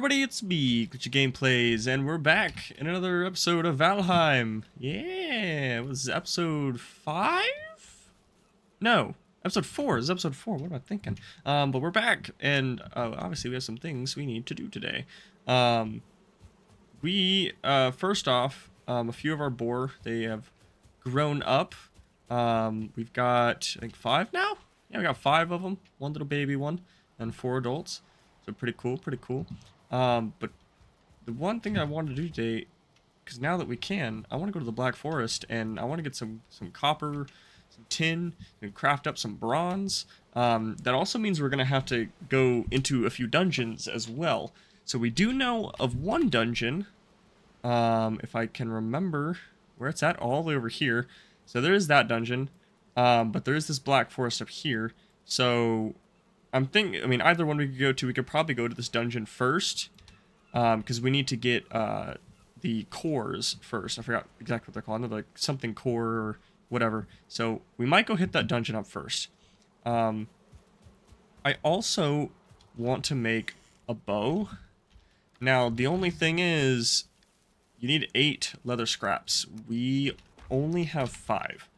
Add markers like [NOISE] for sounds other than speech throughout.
everybody, it's me, Glitchy Gameplays, and we're back in another episode of Valheim. Yeah, it was episode 5? No, episode 4 is episode 4, what am I thinking? Um, but we're back, and uh, obviously we have some things we need to do today. Um, we, uh, first off, um, a few of our boar, they have grown up. Um, we've got, I think, five now? Yeah, we got five of them. One little baby one, and four adults. So pretty cool, pretty cool. Um, but the one thing I want to do today, because now that we can, I want to go to the Black Forest and I want to get some some copper, some tin, and craft up some bronze. Um, that also means we're gonna have to go into a few dungeons as well. So we do know of one dungeon, um, if I can remember where it's at, all the way over here. So there is that dungeon, um, but there is this Black Forest up here. So I'm thinking, I mean, either one we could go to. We could probably go to this dungeon first, because um, we need to get uh, the cores first. I forgot exactly what they're called. They're like something core or whatever. So we might go hit that dungeon up first. Um, I also want to make a bow. Now, the only thing is, you need eight leather scraps. We only have five.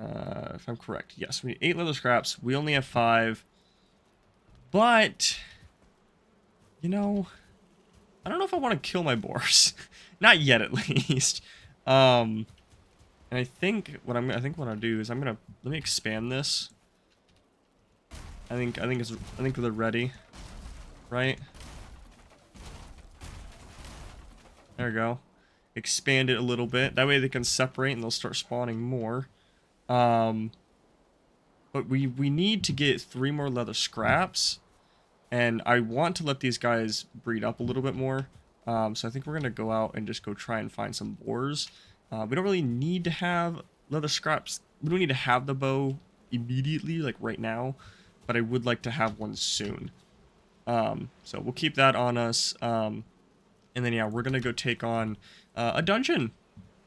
Uh, if I'm correct. Yes, we need eight leather scraps. We only have five. But, you know, I don't know if I want to kill my boars. [LAUGHS] Not yet, at [LAUGHS] least. Um, and I think what I'm, I think what I'll do is I'm gonna let me expand this. I think, I think it's, I think they're ready, right? There we go. Expand it a little bit. That way they can separate and they'll start spawning more. Um, but we we need to get three more leather scraps and I want to let these guys breed up a little bit more. Um, so I think we're going to go out and just go try and find some boars. Uh, we don't really need to have leather scraps. We don't need to have the bow immediately, like right now. But I would like to have one soon. Um, so we'll keep that on us. Um, and then, yeah, we're going to go take on uh, a dungeon.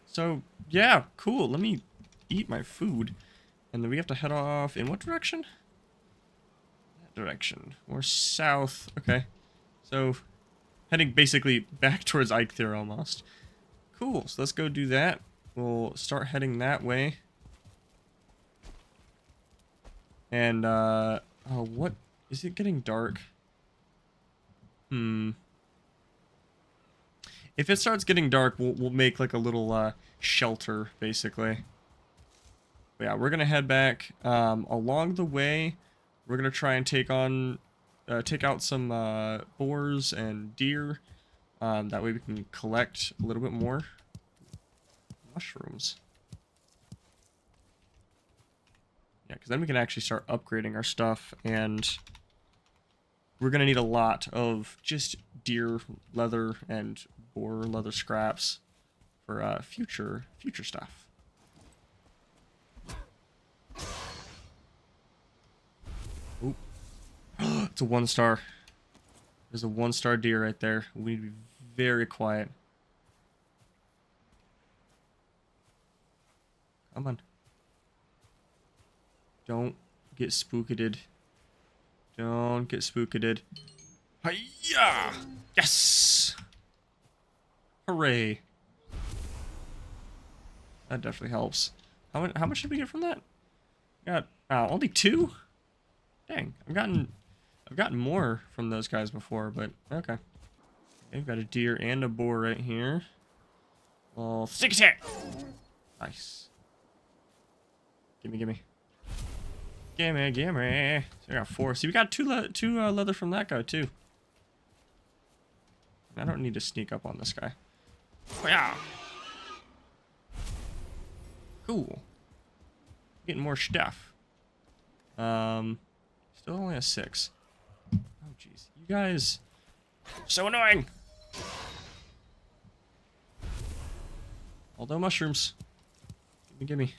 So, yeah, cool. Let me eat my food. And then we have to head off in what direction? Direction. Or south. Okay. So, heading basically back [LAUGHS] towards Eikthyr almost. Cool. So let's go do that. We'll start heading that way. And, uh... Oh, what? Is it getting dark? Hmm. If it starts getting dark, we'll, we'll make like a little, uh, shelter, basically. But yeah, we're gonna head back. Um, along the way, we're gonna try and take on, uh, take out some uh, boars and deer. Um, that way we can collect a little bit more mushrooms. Yeah, because then we can actually start upgrading our stuff, and we're gonna need a lot of just deer leather and boar leather scraps for uh, future future stuff. It's a one star. There's a one star deer right there. We need to be very quiet. Come on. Don't get spooketed. Don't get spooketed. Hiya! Yes! Hooray. That definitely helps. How much, how much did we get from that? Got uh, only two? Dang, I've gotten I've gotten more from those guys before, but okay. we've got a deer and a boar right here. Well, six hit. Nice. Gimme, gimme. Gimme, gimme. So we got four. See, we got two le two uh, leather from that guy too. I don't need to sneak up on this guy. Oh, yeah. Cool. Getting more stuff. Um, still only a six. You guys... So annoying! Although mushrooms. Gimme, gimme.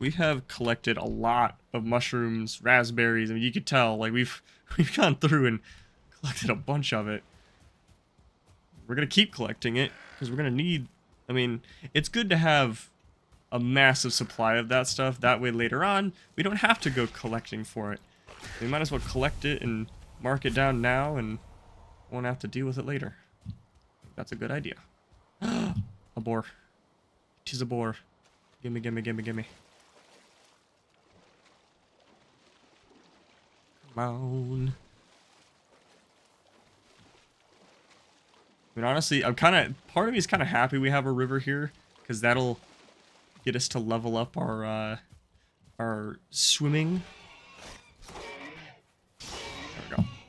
We have collected a lot of mushrooms, raspberries. I mean, you could tell, like, we've [LAUGHS] we've gone through and collected a bunch of it. We're gonna keep collecting it, because we're gonna need... I mean, it's good to have a massive supply of that stuff. That way later on, we don't have to go collecting for it. We might as well collect it and mark it down now and won't have to deal with it later. That's a good idea. [GASPS] a boar. Tis a boar. Gimme, gimme, gimme, gimme. Come on. I mean, honestly, I'm kind of, part of me is kind of happy we have a river here, because that'll get us to level up our, uh, our swimming.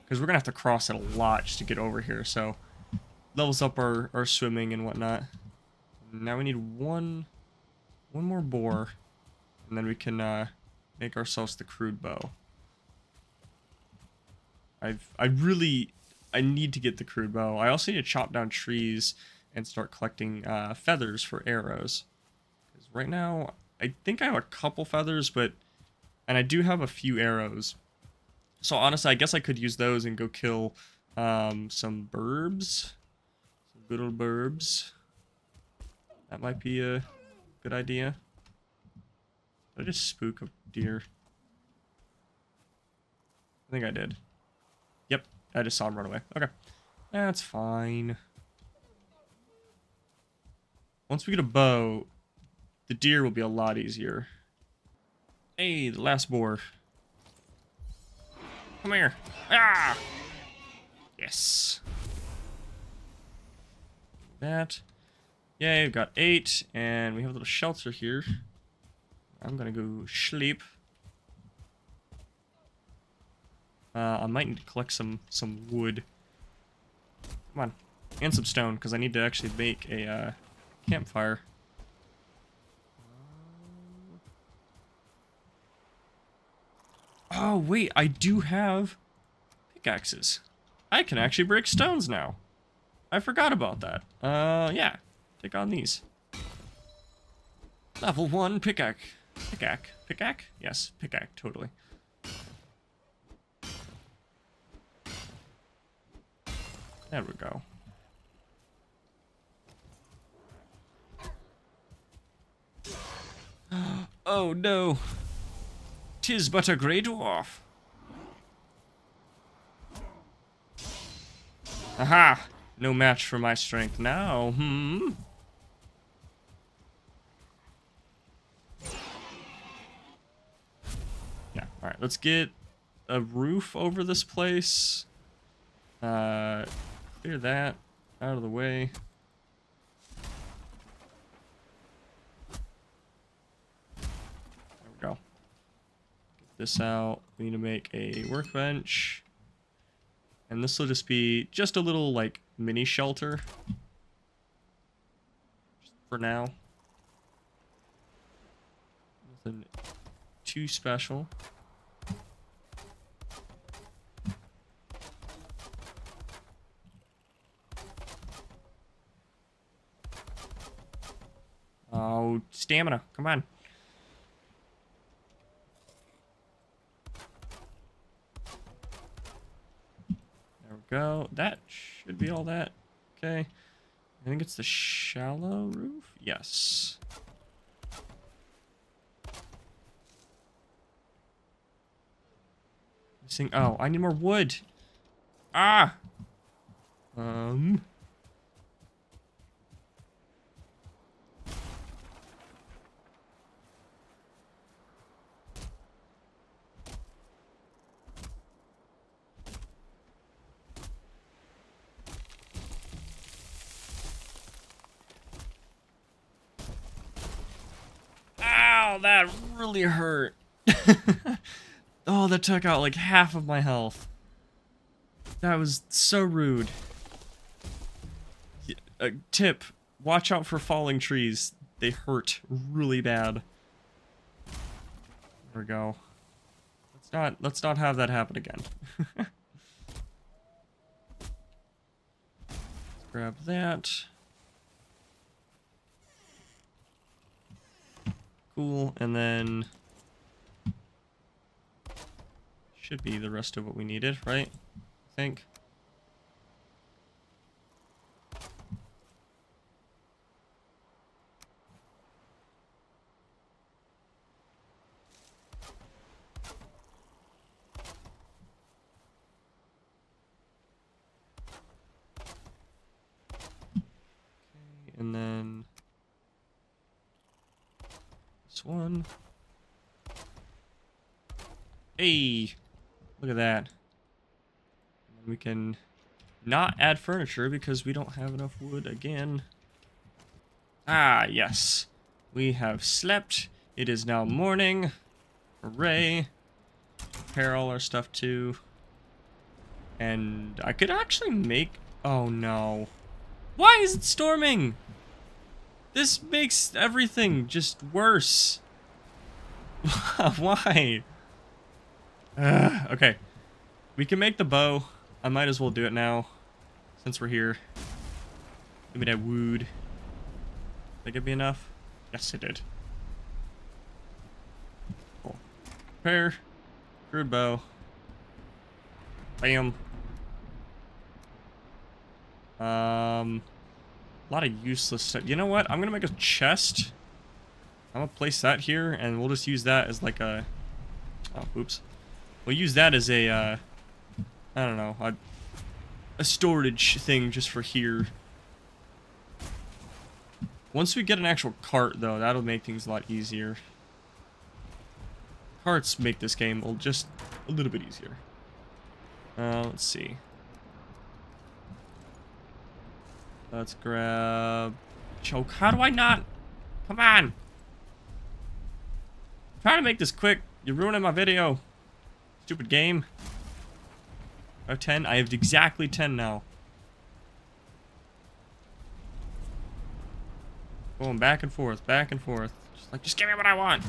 Because we're going to have to cross it a lot just to get over here, so levels up our, our swimming and whatnot. Now we need one, one more boar, and then we can, uh, make ourselves the crude bow. I've, I really, I need to get the crude bow. I also need to chop down trees and start collecting uh, feathers for arrows. Because right now, I think I have a couple feathers, but... And I do have a few arrows. So honestly, I guess I could use those and go kill um, some burbs. Some good old burbs. That might be a good idea. Did I just spook a deer? I think I did. Yep, I just saw him run away. Okay. That's fine. Once we get a bow, the deer will be a lot easier. Hey, the last boar. Come here. Ah! Yes. That. Yay, we've got eight, and we have a little shelter here. I'm gonna go sleep. Uh, I might need to collect some, some wood. Come on. And some stone, because I need to actually make a uh, campfire. Oh, wait, I do have pickaxes. I can actually break stones now. I forgot about that. Uh, yeah. Take on these. Level 1 pickaxe. Pickaxe. Pickaxe? Yes, pickaxe, totally. There we go. [GASPS] oh no! Tis but a grey dwarf. Aha! No match for my strength now, hmm? Yeah, alright, let's get a roof over this place. Uh, Clear that out of the way. There we go. Get this out. We need to make a workbench. And this will just be just a little, like, mini shelter. Just for now. Nothing too special. Oh, stamina. Come on. Go. That should be all that. Okay. I think it's the shallow roof. Yes. Missing. Oh, I need more wood. Ah. Um. That really hurt. [LAUGHS] oh, that took out like half of my health. That was so rude. Uh, tip, watch out for falling trees. They hurt really bad. There we go. Let's not let's not have that happen again. [LAUGHS] grab that. Cool, and then should be the rest of what we needed, right? I think. And then this one. Hey, look at that. We can not add furniture because we don't have enough wood again. Ah, yes. We have slept. It is now morning. Hooray. Prepare all our stuff too. And I could actually make... Oh no. Why is it storming? This makes everything just worse. [LAUGHS] Why? Uh, okay. We can make the bow. I might as well do it now. Since we're here. Give me that wood. Think it'd be enough? Yes, it did. Cool. Prepare. Crude bow. Bam. Um, a lot of useless stuff. You know what? I'm gonna make a chest. I'm gonna place that here, and we'll just use that as like a. Oh, oops. We'll use that as a. Uh, I don't know, a, a storage thing just for here. Once we get an actual cart, though, that'll make things a lot easier. Carts make this game just a little bit easier. Uh, let's see. Let's grab... Choke. How do I not? Come on. I'm trying to make this quick. You're ruining my video. Stupid game. I have 10. I have exactly 10 now. Going back and forth, back and forth. Just like, just give me what I want.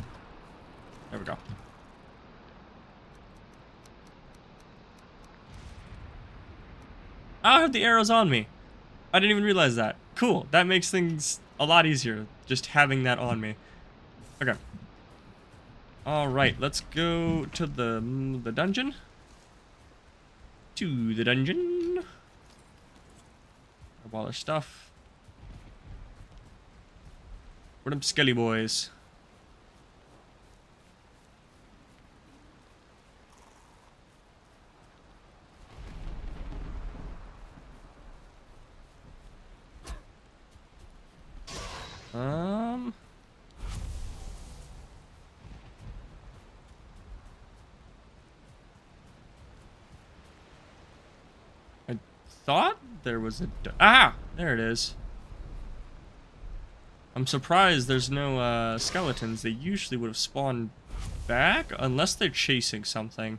There we go. I have the arrows on me. I didn't even realize that. Cool. That makes things a lot easier, just having that on me. Okay. Alright, let's go to the, mm, the dungeon. To the dungeon. All our stuff. Where them skelly boys? Um. I thought there was a... Ah! There it is. I'm surprised there's no uh, skeletons. They usually would have spawned back, unless they're chasing something.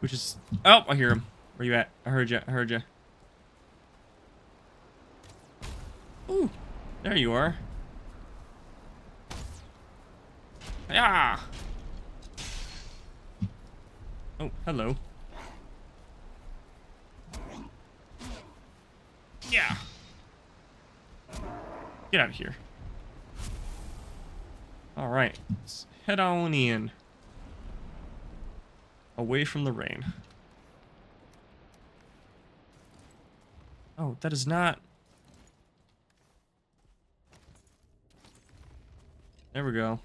Which is... Oh, I hear him. Where you at? I heard you. I heard you. Ooh, there you are. Yeah. Oh, hello. Yeah. Get out of here. All right, let's head on in. Away from the rain. Oh, that is not... There we go.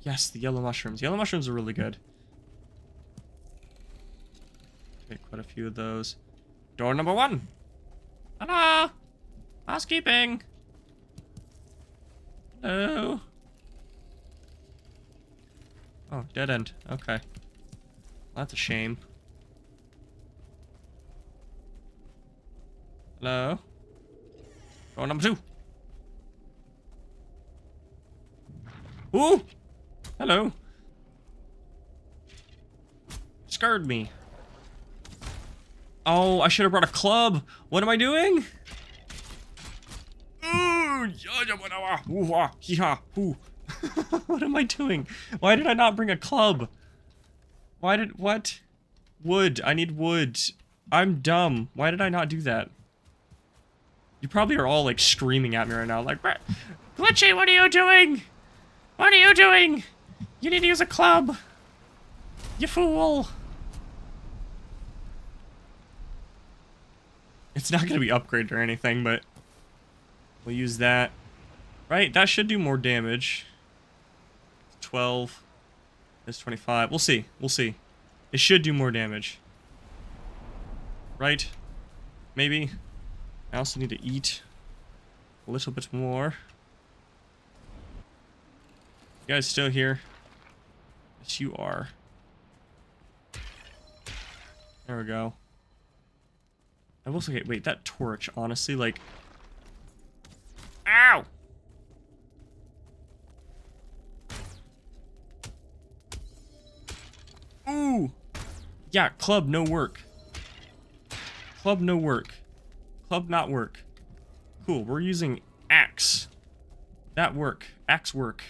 Yes, the yellow mushrooms. Yellow mushrooms are really good. Take quite a few of those. Door number one. Hello. Housekeeping. Hello. Oh, dead end. Okay. That's a shame. Hello? Door number two. Ooh! Hello. Scared me. Oh, I should have brought a club. What am I doing? [LAUGHS] what am I doing? Why did I not bring a club? Why did... What? Wood. I need wood. I'm dumb. Why did I not do that? You probably are all like screaming at me right now, like, Glitchy, what are you doing? What are you doing? You need to use a club. You fool. It's not going to be upgraded or anything, but we'll use that. Right, that should do more damage. 12. It's 25. We'll see. We'll see. It should do more damage. right? Maybe. I also need to eat a little bit more. You guys still here? Yes, you are. There we go. I will say, wait, that torch, honestly, like... Ow! Ooh! Yeah, club, no work. Club, no work. Club, not work. Cool, we're using axe. That work. Axe work.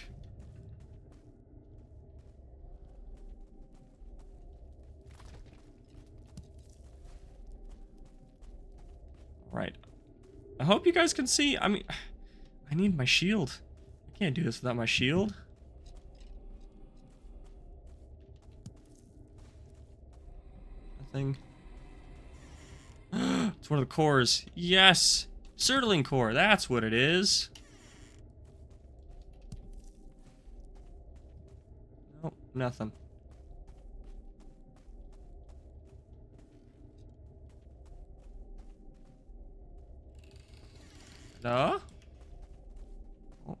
Right. I hope you guys can see. I mean, [SIGHS] I need my shield. I can't do this without my shield. Nothing. [GASPS] it's one of the cores. Yes! Surtling core, that's what it is. Nope, nothing. No? Oh.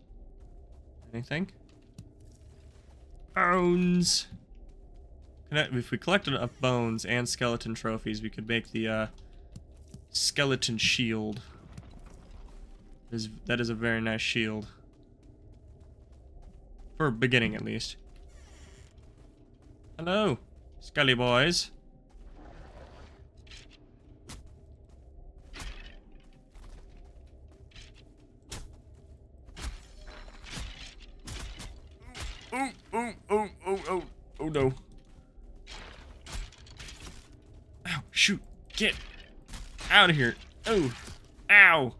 Anything? Bones! If we collected enough bones and skeleton trophies, we could make the uh, skeleton shield. That is a very nice shield. For beginning, at least. Hello, Scully boys. Oh, oh, oh, oh, oh, oh no. Ow, shoot, get out of here. Oh, ow.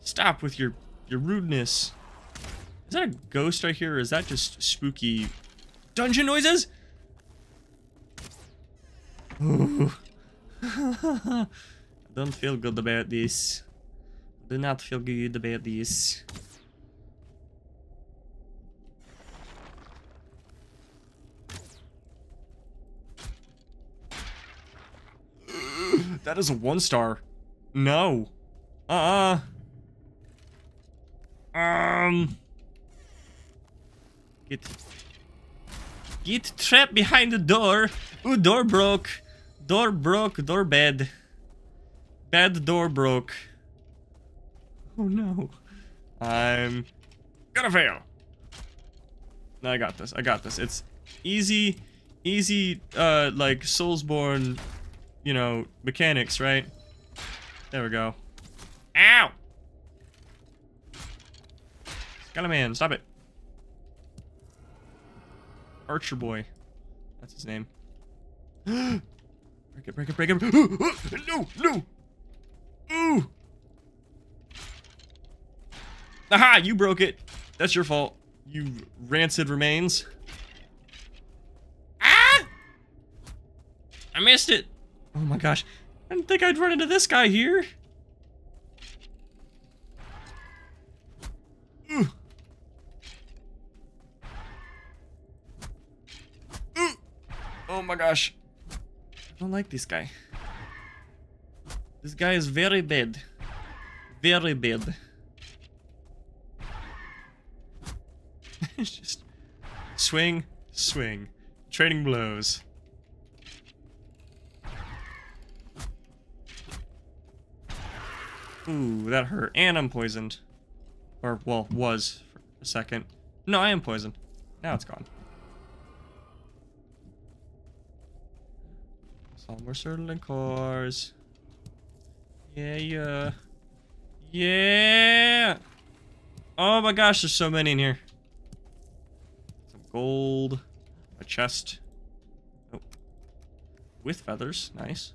Stop with your, your rudeness. Is that a ghost right here, or is that just spooky dungeon noises? Ooh. [LAUGHS] Don't feel good about this. Do not feel good about this. That is a one star. No. Uh-uh. Um. Get. Get trapped behind the door. Ooh, door broke. Door broke. Door bad. Bad door broke. Oh no. I'm gonna fail. No, I got this. I got this. It's easy, easy, uh, like Soulsborne you know, mechanics, right? There we go. Ow! A man, stop it. Archer boy. That's his name. [GASPS] break it, break it, break it. [GASPS] no, no! Ooh! Aha! You broke it. That's your fault. You rancid remains. Ah! I missed it. Oh my gosh. I didn't think I'd run into this guy here. Oh my gosh. I don't like this guy. This guy is very bad. Very bad. [LAUGHS] just swing, swing. Trading blows. Ooh, that hurt. And I'm poisoned. Or, well, was for a second. No, I am poisoned. Now it's gone. Some more Surtling cores. Yeah, yeah. Yeah! Oh my gosh, there's so many in here. Some gold. A chest. Oh. With feathers. Nice.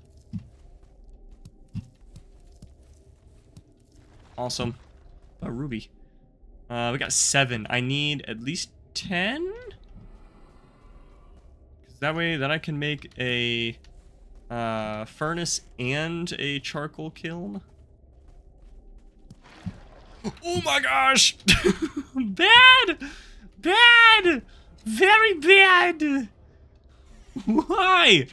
Awesome. A ruby. Uh, we got seven. I need at least ten? That way, then I can make a uh, furnace and a charcoal kiln. [GASPS] Oh my gosh! [LAUGHS] bad! Bad! Very bad! Why?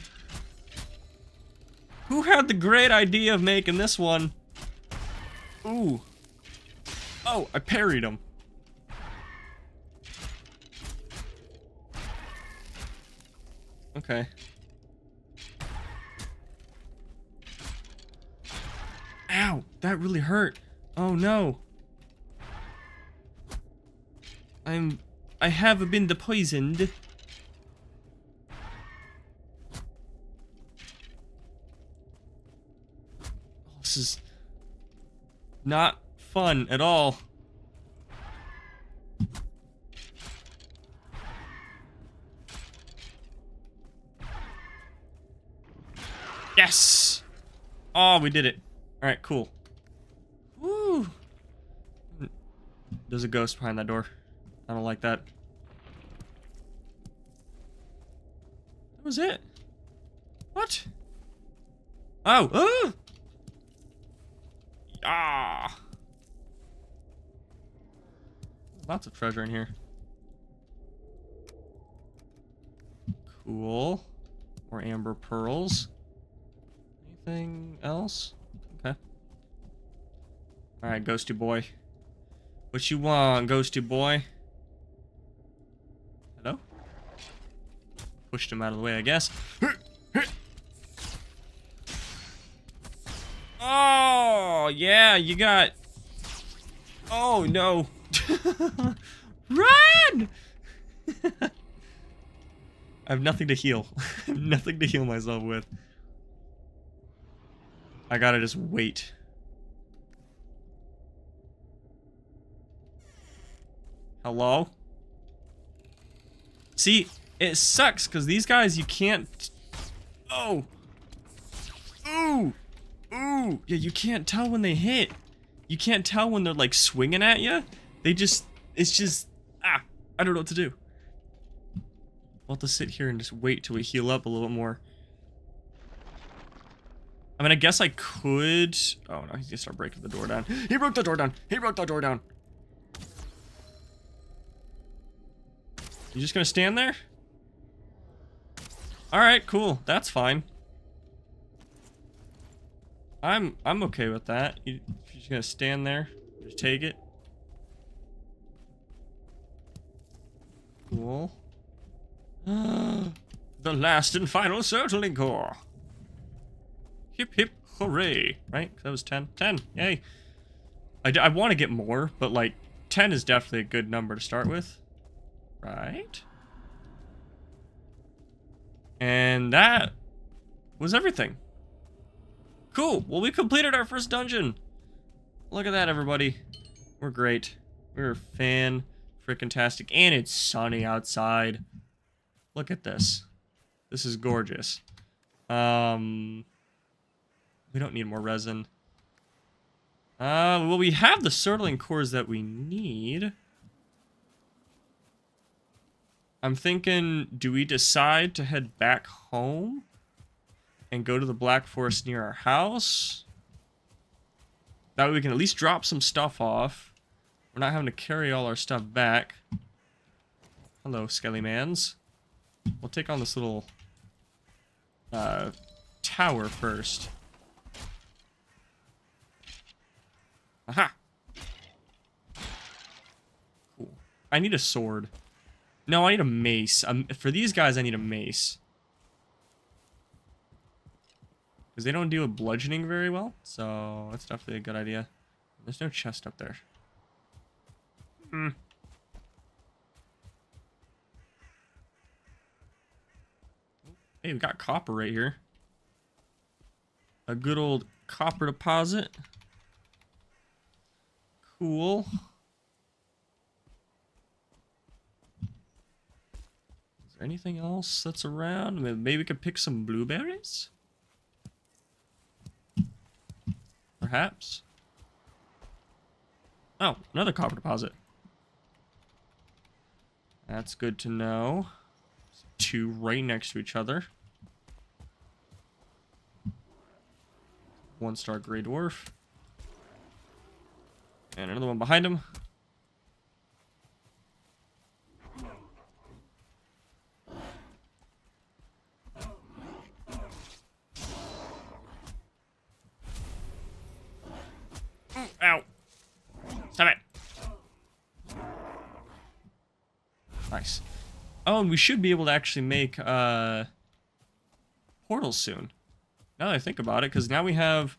Who had the great idea of making this one? Ooh. Oh, I parried him. Okay. Ow, that really hurt. Oh no. I'm... I have been poisoned. This is not fun at all. Yes! Oh, we did it. Alright, cool. Woo! There's a ghost behind that door. I don't like that. That was it. What? Oh! Oh! Ah! Lots of treasure in here. Cool. More amber pearls. Anything else? Okay. Alright, ghosty boy. What you want, ghosty boy? Hello? Pushed him out of the way, I guess. Oh, yeah, you got... Oh, no. [LAUGHS] Run! I have nothing to heal. [LAUGHS] nothing to heal myself with. I gotta just wait. Hello? See, it sucks because these guys you can't... Oh! Ooh! Ooh! Yeah, you can't tell when they hit. You can't tell when they're like swinging at you. They just... It's just... Ah! I don't know what to do. I'll have to sit here and just wait till we heal up a little bit more. I mean, I guess I could... Oh, no, he's gonna start breaking the door down. He broke the door down! He broke the door down! You just gonna stand there? Alright, cool. That's fine. I'm I'm okay with that. You, you're just gonna stand there, just take it. Cool. [GASPS] the last and final Surtling core. Hip hip hooray! Right? That was 10. 10. Yay. I, I want to get more, but like 10 is definitely a good number to start with. Right? And that was everything. Cool. Well, we completed our first dungeon. Look at that, everybody. We're great. We're fan freaking tastic. And it's sunny outside. Look at this. This is gorgeous. Um, we don't need more resin. Uh, well, we have the Surtling cores that we need. I'm thinking, do we decide to head back home? And go to the Black Forest near our house. That way we can at least drop some stuff off. We're not having to carry all our stuff back. Hello, Skellymans. We'll take on this little uh, tower first. Aha! Cool. I need a sword. No, I need a mace. Um, for these guys, I need a mace. Because they don't deal with bludgeoning very well. So that's definitely a good idea. There's no chest up there. Hmm. Hey, we got copper right here. A good old copper deposit. Cool. Is there anything else that's around? Maybe we could pick some blueberries? Perhaps? Oh, another copper deposit. That's good to know. Two right next to each other. One star gray dwarf. And another one behind him. Nice. Oh, and we should be able to actually make uh, portals soon. Now that I think about it, because now we have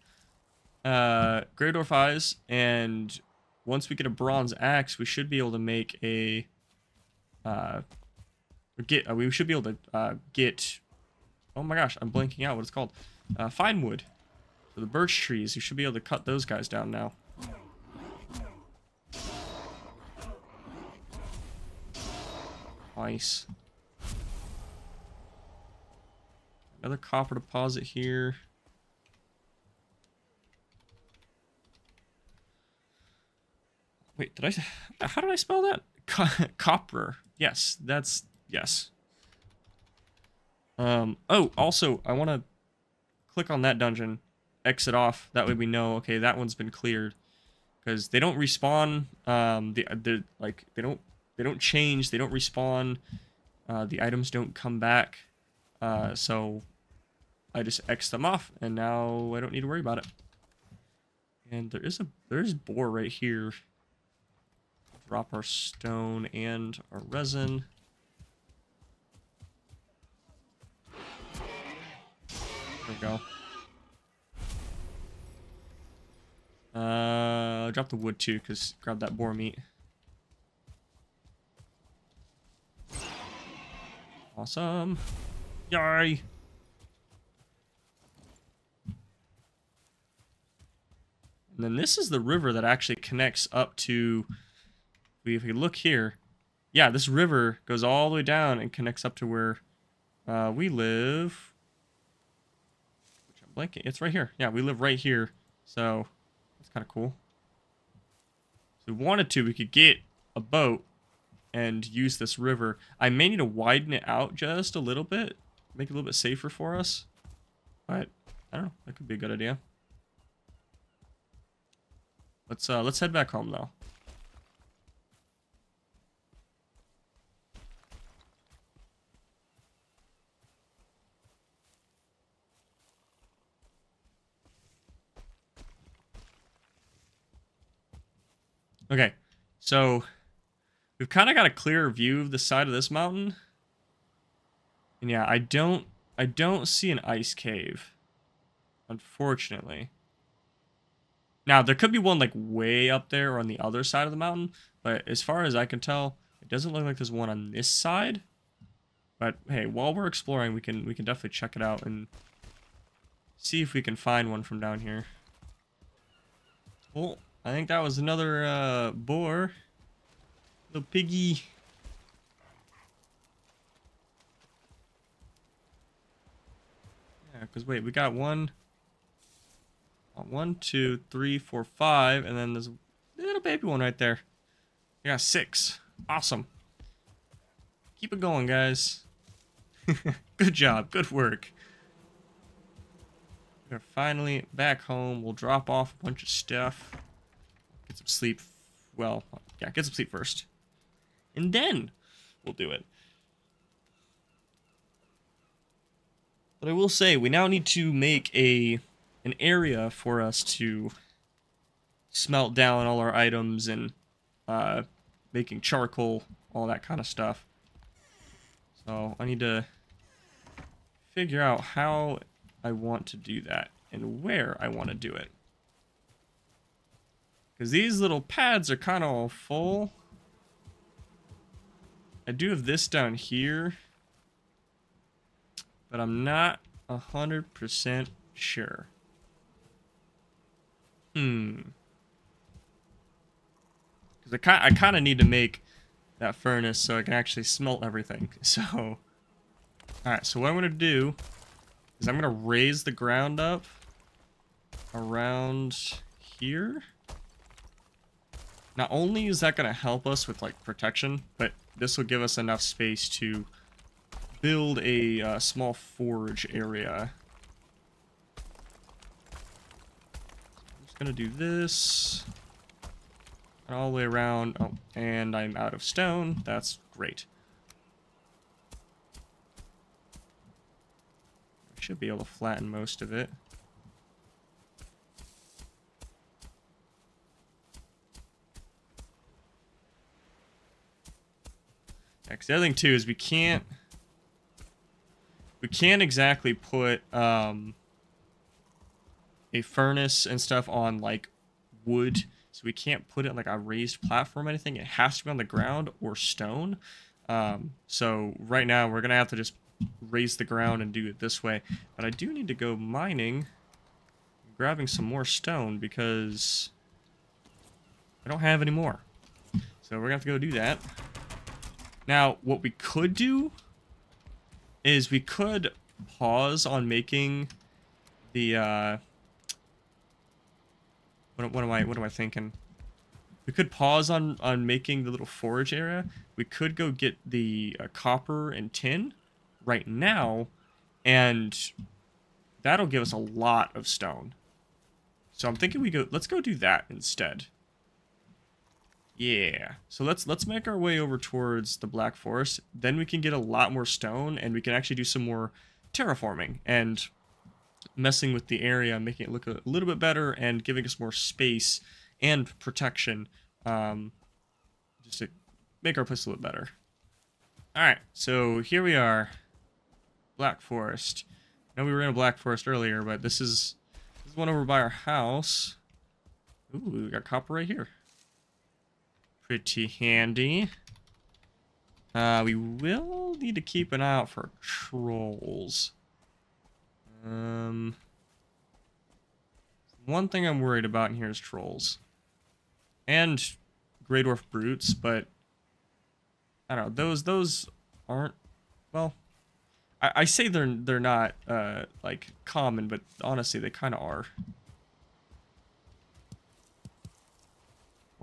uh, Grey Dwarf Eyes, and once we get a bronze axe, we should be able to make a uh, get. Uh, we should be able to uh, get. Oh my gosh, I'm blanking out what it's called. Uh, fine wood. So the birch trees, you should be able to cut those guys down now. Nice. Another copper deposit here. Wait, did I? How did I spell that? Co [LAUGHS] copper. Yes, that's yes. Um. Oh, also, I want to click on that dungeon, exit off. That way we know. Okay, that one's been cleared, because they don't respawn. Um. The the like they don't they don't change. They don't respawn. Uh, the items don't come back. Uh. So I just X them off, and now I don't need to worry about it. And there is a there is boar right here. Drop our stone and our resin. There we go. Uh, drop the wood too, cause grab that boar meat. Awesome. Yay! And then this is the river that actually connects up to if we look here, yeah, this river goes all the way down and connects up to where uh, we live. Which I'm blanking. It's right here. Yeah, we live right here. So that's kind of cool. If we wanted to, we could get a boat and use this river. I may need to widen it out just a little bit, make it a little bit safer for us. But I don't know. That could be a good idea. Let's uh, let's head back home though. Okay, so we've kind of got a clearer view of the side of this mountain. And yeah, I don't I don't see an ice cave. Unfortunately. Now, there could be one like way up there or on the other side of the mountain, but as far as I can tell, it doesn't look like there's one on this side. But hey, while we're exploring, we can we can definitely check it out and see if we can find one from down here. Well, I think that was another uh, boar. Little piggy. Yeah, because wait, we got one, one, two, three, four, five, and then there's a little baby one right there. We got six. Awesome. Keep it going, guys. [LAUGHS] good job. Good work. We're finally back home. We'll drop off a bunch of stuff. Get some sleep. Well, yeah, get some sleep first. And then we'll do it. But I will say, we now need to make a an area for us to smelt down all our items and uh, making charcoal, all that kind of stuff. So I need to figure out how I want to do that and where I want to do it. Because these little pads are kind of all full. I do have this down here. But I'm not 100% sure. Hmm. Because I, I kind of need to make that furnace so I can actually smelt everything. [LAUGHS] So, alright, so what I'm going to do is I'm going to raise the ground up around here. Not only is that going to help us with like protection, but this will give us enough space to build a uh, small forge area. I'm just going to do this. All the way around. Oh, and I'm out of stone. That's great. I should be able to flatten most of it. Because the other thing too is we can't we can't exactly put um, a furnace and stuff on like wood, so we can't put it on like a raised platform or anything. It has to be on the ground or stone. Um, so right now we're gonna have to just raise the ground and do it this way. But I do need to go mining, grabbing some more stone because I don't have any more. So we're gonna have to go do that. Now, what we could do is we could pause on making the uh what, what am I what am I thinking? We could pause on on making the little forage area. We could go get the uh, copper and tin right now and that'll give us a lot of stone. So I'm thinking we go let's go do that instead. Yeah. So let's let's make our way over towards the Black Forest. Then we can get a lot more stone and we can actually do some more terraforming and messing with the area, making it look a little bit better and giving us more space and protection um, just to make our place a little better. All right, so here we are, Black Forest. I know we were in a Black Forest earlier, but this is this is one over by our house. Ooh, we got copper right here. Pretty handy. Uh, we will need to keep an eye out for trolls. Um, one thing I'm worried about in here is trolls. And Grey Dwarf Brutes, but I don't know, those those aren't well I, I say they're they're not uh like common, but honestly they kinda are.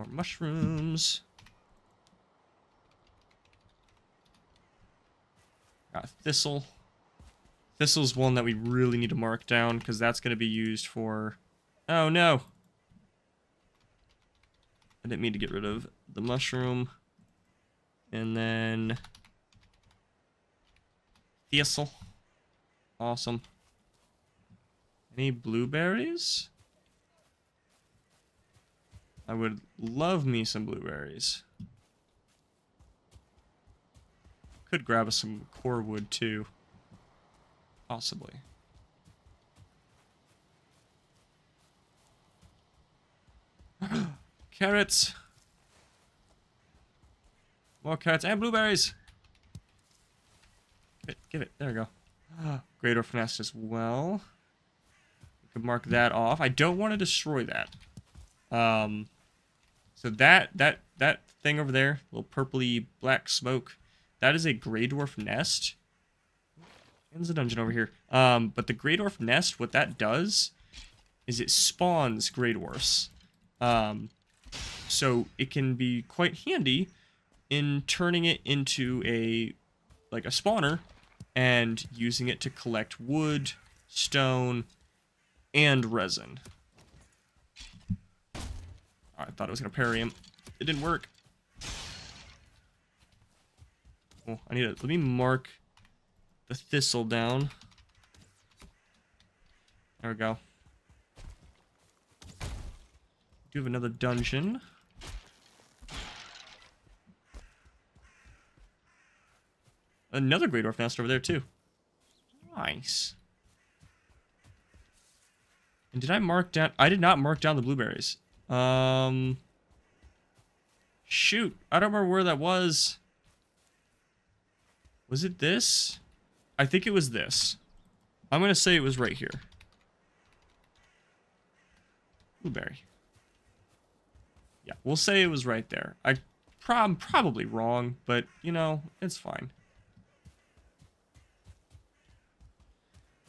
More mushrooms. Got thistle. Thistle's one that we really need to mark down because that's going to be used for... Oh, no. I didn't mean to get rid of the mushroom. And then... Thistle. Awesome. Any blueberries? I would love me some blueberries. Could grab us some core wood too. Possibly. [GASPS] carrots! More carrots and blueberries! Give it, give it. There we go. [GASPS] Greater Nest as well. We could mark that off. I don't want to destroy that. Um, so that that that thing over there, little purpley black smoke, that is a Grey Dwarf nest. Ends the dungeon over here. Um, but the Grey Dwarf nest, what that does is it spawns Grey Dwarfs. Um, so it can be quite handy in turning it into a like a spawner and using it to collect wood, stone, and resin. I thought it was to parry him. It didn't work. Oh, I need to... Let me mark the thistle down. There we go. Do have another dungeon. Another Grey Dwarf nest over there, too. Nice. And did I mark down... I did not mark down the blueberries. Um, shoot, I don't remember where that was. Was it this? I think it was this. I'm going to say it was right here. Blueberry. Yeah, we'll say it was right there. I am probably wrong, but, you know, it's fine.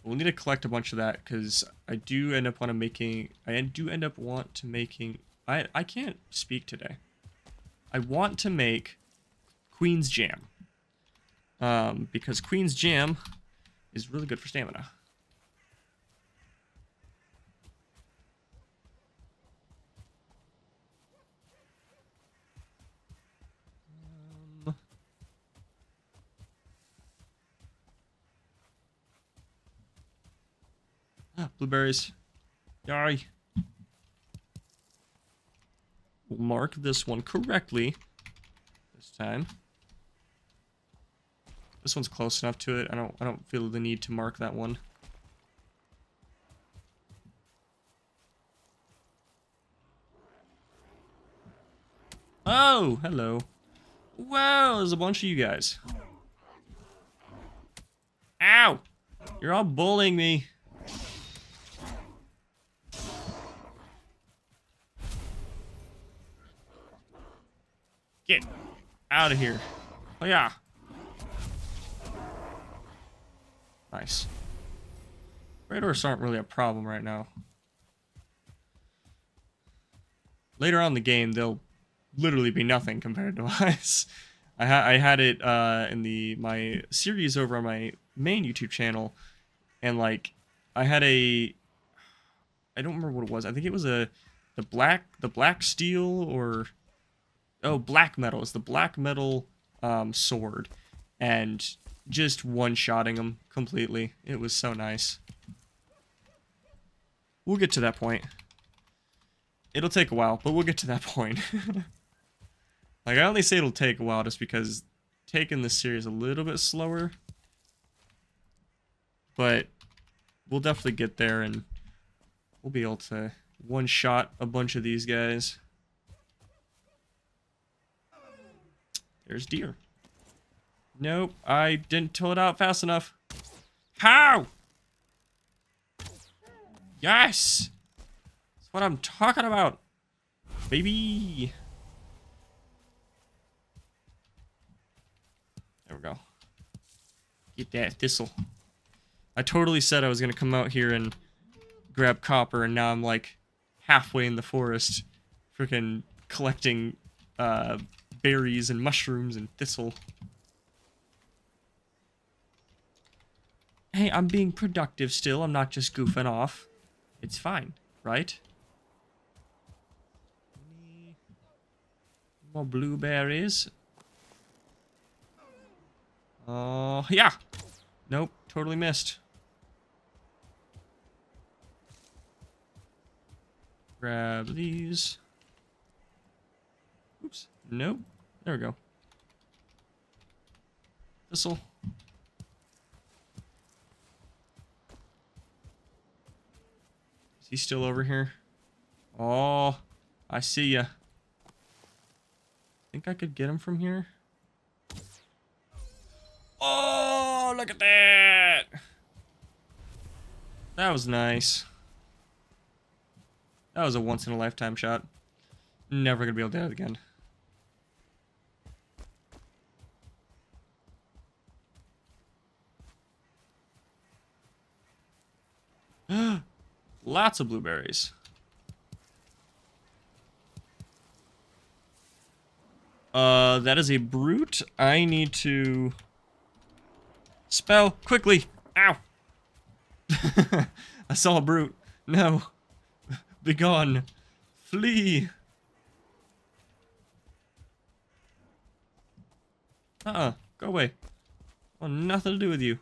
We'll need to collect a bunch of that because I do end up want to making. I do end up want to making. I I can't speak today. I want to make Queen's Jam. Um, because Queen's Jam is really good for stamina. Blueberries. Yari. We'll mark this one correctly this time. This one's close enough to it. I don't I don't feel the need to mark that one. Oh, hello. Wow, there's a bunch of you guys. Ow! You're all bullying me. Get out of here. Oh yeah. Nice. Raiders aren't really a problem right now. Later on in the game, they'll literally be nothing compared to [LAUGHS] us. I, ha I had it uh, in the my series over on my main YouTube channel, and like I had a I don't remember what it was. I think it was a the black the black steel or oh black metal. It's the black metal um, sword, and just one shotting them completely. It was so nice. We'll get to that point. It'll take a while, but we'll get to that [LAUGHS] point. like, I only say it'll take a while just because taking this series a little bit slower. But we'll definitely get there and we'll be able to one-shot a bunch of these guys. There's deer. Nope, I didn't pull it out fast enough. How? Yes! That's what I'm talking about. Baby. There we go. Get that thistle. I totally said I was to come out here and grab copper, and now I'm like halfway in the forest freaking collecting uh, berries and mushrooms and thistle. Hey, I'm being productive still. I'm not just goofing off. It's fine, right? More blueberries. Oh, uh, yeah. Nope, totally missed. Grab these. Oops. Nope. There we go. Thistle. he still over here? Oh, I see ya. Think I could get him from here? Oh, look at that! That was nice. That was a once-in-a-lifetime shot. Never gonna be able to do it again. [GASPS] Lots of blueberries. Uh, that is a brute. I need to spell quickly. Ow! [LAUGHS] I saw a brute. No. [LAUGHS] Begone. Flee. Uh-uh. Go away. I want nothing to do with you.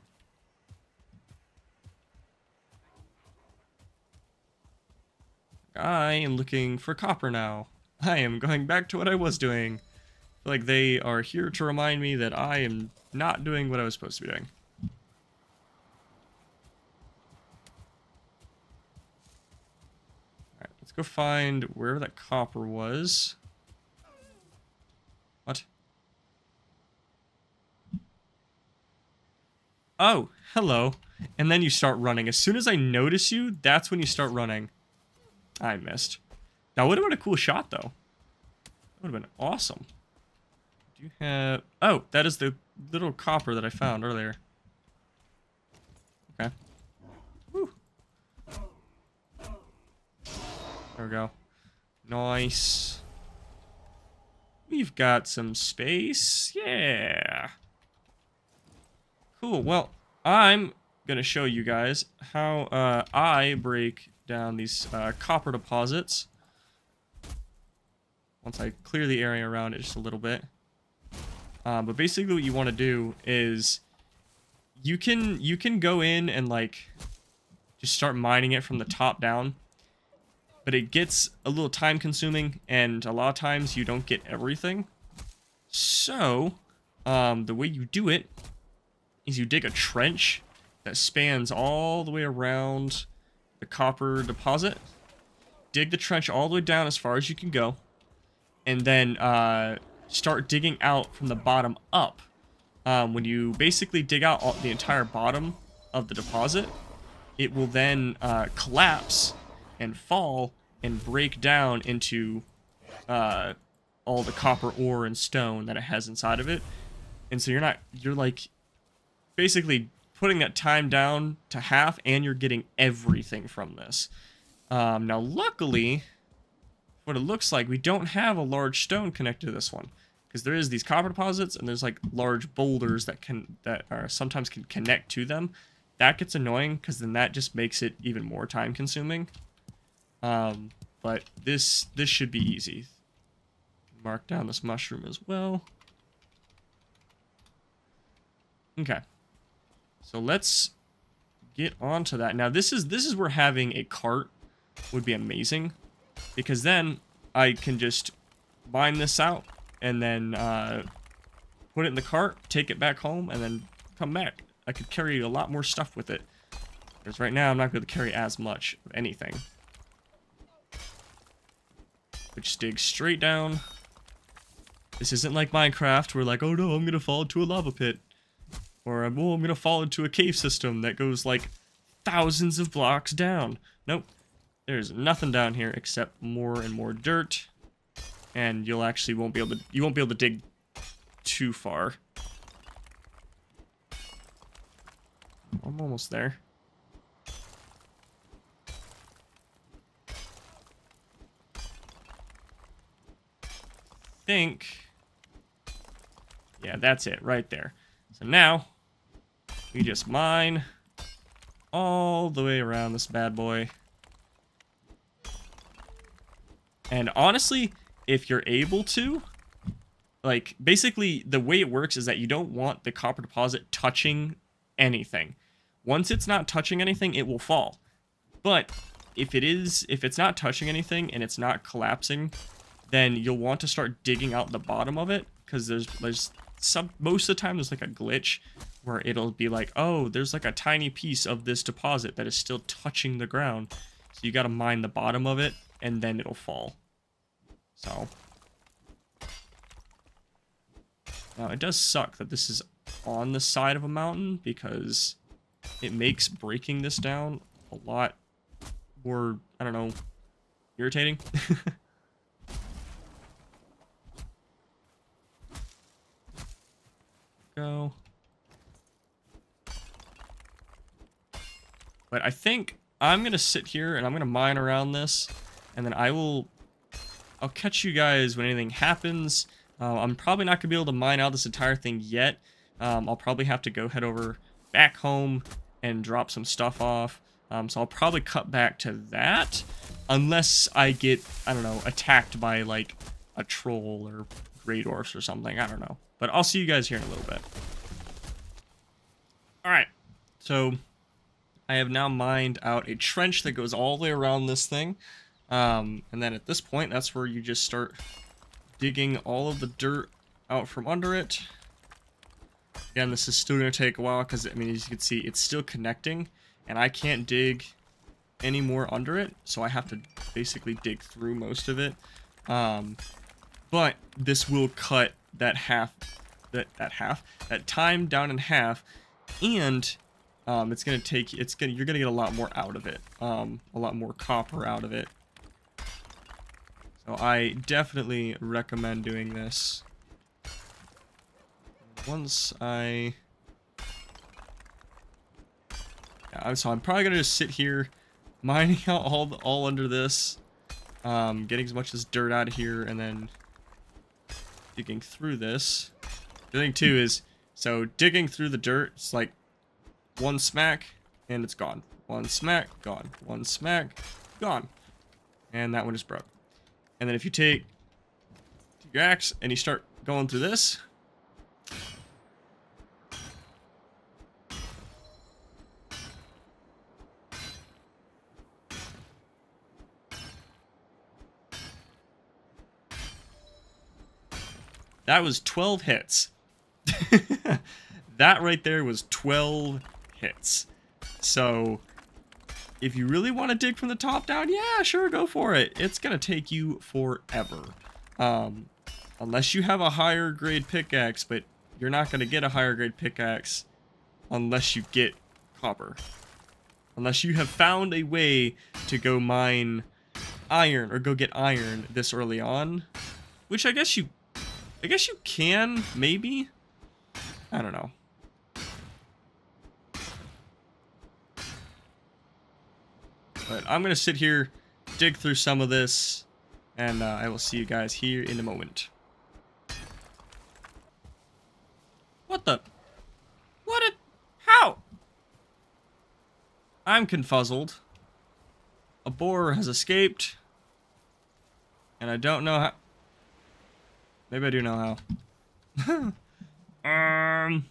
I am looking for copper now. I am going back to what I was doing. like they are here to remind me that I am not doing what I was supposed to be doing. Alright, let's go find wherever that copper was. What? Oh, hello. And then you start running. As soon as I notice you, that's when you start running. I missed. That would have been a cool shot, though. That would have been awesome. Do you have... Oh, that is the little copper that I found earlier. Okay. Whew. There we go. Nice. We've got some space. Yeah. Cool. Well, I'm going to show you guys how uh, I break down these uh, copper deposits. Once I clear the area around it just a little bit. Um, but basically what you want to do is you can you can go in and like just start mining it from the top down. But it gets a little time consuming and a lot of times you don't get everything. So, um, the way you do it is you dig a trench that spans all the way around the copper deposit. Dig the trench all the way down as far as you can go. And then uh, start digging out from the bottom up. Um, when you basically dig out all, the entire bottom of the deposit, it will then uh, collapse and fall and break down into uh, all the copper ore and stone that it has inside of it. And so you're not, you're like basically putting that time down to half and you're getting everything from this. Um, now, luckily, what it looks like, we don't have a large stone connected to this one because there is these copper deposits and there's like large boulders that can that are sometimes can connect to them. That gets annoying because then that just makes it even more time consuming. Um, but this this should be easy. Mark down this mushroom as well. Okay. So let's get onto that. Now this is this is where having a cart would be amazing because then I can just mine this out and then uh, put it in the cart, take it back home, and then come back. I could carry a lot more stuff with it. Because right now I'm not going to carry as much of anything. Which digs straight down. This isn't like Minecraft where like, oh no, I'm going to fall into a lava pit. Or, um, oh, I'm to fall into a cave system that goes like thousands of blocks down. Nope. There's nothing down here except more and more dirt. And you'll actually won't be able to, you won't be able to dig too far. I'm almost there. think, yeah, that's it right there. So now we just mine all the way around this bad boy. And honestly, if you're able to, like, basically the way it works is that you don't want the copper deposit touching anything. Once it's not touching anything, it will fall. But if it is, if it's not touching anything and it's not collapsing, then you'll want to start digging out the bottom of it because there's there's some most of the time there's like a glitch where it'll be like, oh, there's like a tiny piece of this deposit that is still touching the ground. So you got to mine the bottom of it and then it'll fall. So. Now, it does suck that this is on the side of a mountain because it makes breaking this down a lot more, I don't know, irritating. [LAUGHS] Go. But I think I'm going to sit here and I'm going to mine around this. And then I will... I'll catch you guys when anything happens. Uh, I'm probably not going to be able to mine out this entire thing yet. Um, I'll probably have to go head over back home and drop some stuff off. Um, so I'll probably cut back to that. Unless I get, I don't know, attacked by like a troll or Grey Dwarfs or something. I don't know. But I'll see you guys here in a little bit. Alright. So I have now mined out a trench that goes all the way around this thing. Um, and then at this point, that's where you just start digging all of the dirt out from under it. Again, this is still going to take a while because, I mean, as you can see, it's still connecting. And I can't dig any more under it, so I have to basically dig through most of it. Um, but this will cut that half, that, that half, that time down in half, and um, it's gonna take it's gonna you're gonna get a lot more out of it um, a lot more copper out of it. So I definitely recommend doing this. Once I yeah, so I'm probably gonna just sit here [LAUGHS] mining out all all under this um, getting as much as dirt out of here and then digging through this the thing too is so digging through the dirt, it's like one smack and it's gone. One smack, gone. One smack, gone. And that one is broke. And then if you take your axe and you start going through this, That was 12 hits. [LAUGHS] That right there was 12 hits. So if you really want to dig from the top down, yeah, sure, go for it. It's going to take you forever. Um, unless you have a higher grade pickaxe, but you're not going to get a higher grade pickaxe unless you get copper. Unless you have found a way to go mine iron or go get iron this early on. Which I guess you I guess you can, maybe. I don't know. But I'm going to sit here, dig through some of this, and uh, I will see you guys here in a moment. What the? What it? How? I'm confuzzled. A boar has escaped. And I don't know how... Maybe I do know how. [LAUGHS] um...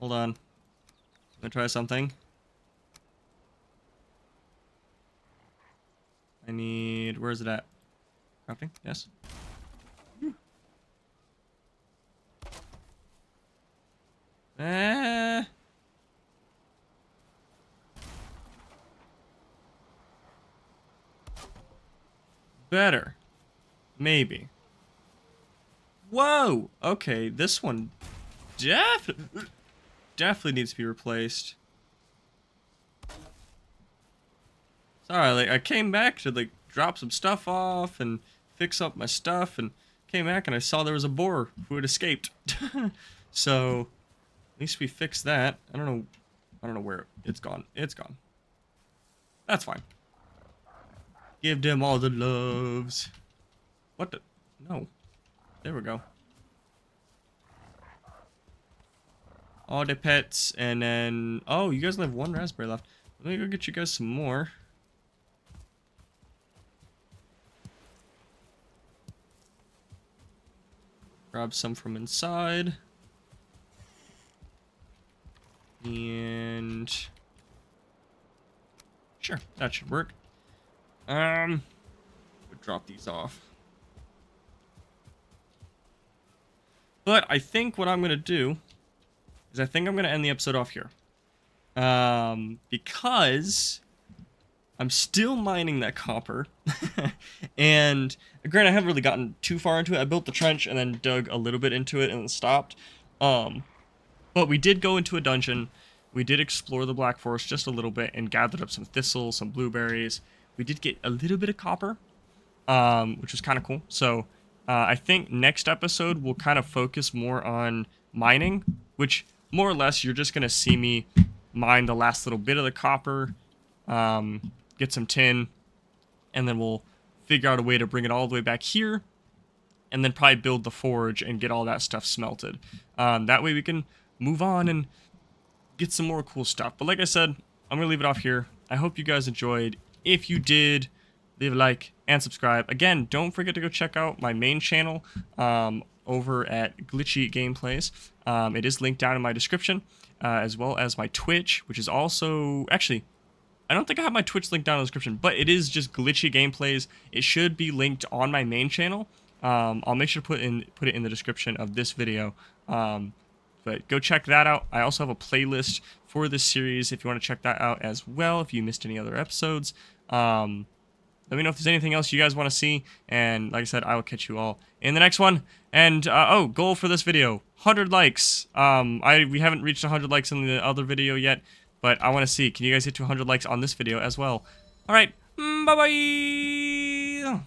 Hold on. I'm gonna try something. I need... Where is it at? Crafting? Yes. Eh... Better. Maybe. Whoa! Okay, this one def definitely needs to be replaced. Sorry, like, I came back to, like, drop some stuff off and fix up my stuff and came back and I saw there was a boar who had escaped. [LAUGHS] so, at least we fixed that. I don't know, I don't know where it's gone. It's gone. That's fine. Give them all the loves. What the? No. There we go. All the pets, and then... Oh, you guys only have one raspberry left. Let me go get you guys some more. Grab some from inside. And... Sure, that should work. Um, drop these off. But I think what I'm going to do is I think I'm going to end the episode off here. Um, because I'm still mining that copper. [LAUGHS] and granted, I haven't really gotten too far into it. I built the trench and then dug a little bit into it and then stopped. Um, but we did go into a dungeon. We did explore the Black Forest just a little bit and gathered up some thistles, some blueberries, we did get a little bit of copper, um, which was kind of cool. So uh, I think next episode we'll kind of focus more on mining, which more or less you're just going to see me mine the last little bit of the copper, um, get some tin, and then we'll figure out a way to bring it all the way back here, and then probably build the forge and get all that stuff smelted. Um, that way we can move on and get some more cool stuff. But like I said, I'm going to leave it off here. I hope you guys enjoyed. If you did, leave a like and subscribe. Again, don't forget to go check out my main channel um, over at Glitchy Gameplays. Um, it is linked down in my description, uh, as well as my Twitch, which is also actually. I don't think I have my Twitch linked down in the description, but it is just Glitchy Gameplays. It should be linked on my main channel. Um, I'll make sure to put in put it in the description of this video. Um, but go check that out. I also have a playlist for this series if you want to check that out as well. If you missed any other episodes. Um, let me know if there's anything else you guys want to see. And like I said, I will catch you all in the next one. And, uh, oh, goal for this video, 100 likes. Um, I We haven't reached 100 likes in the other video yet, but I want to see. Can you guys to 100 likes on this video as well? All right, mm, bye-bye.